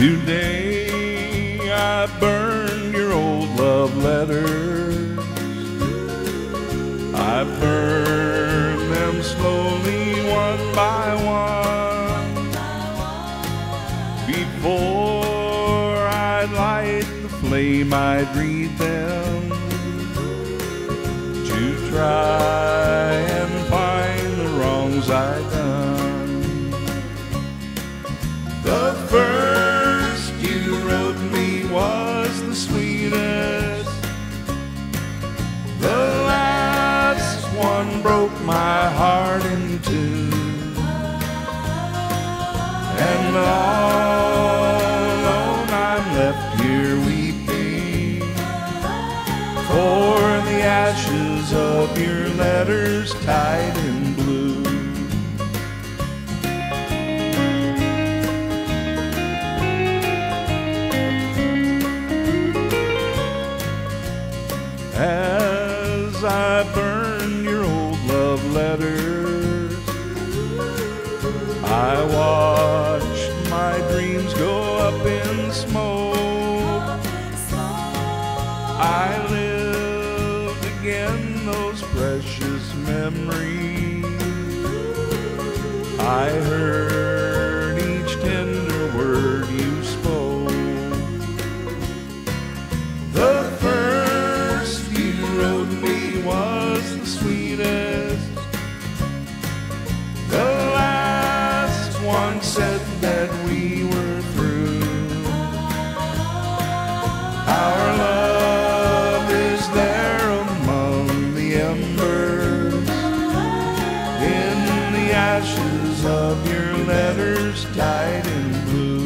Today I burn your old love letters. I burn them slowly one by one. Before I light the flame, I'd read them to try and find the wrongs I'd done. One broke my heart in two. And all alone I'm left here weeping for the ashes of your letters tied in blue. As I burn smoke. I lived again those precious memories. I heard each tender word you spoke. The first you wrote me was the sweetest. The last one said that we were of your letters tied in blue.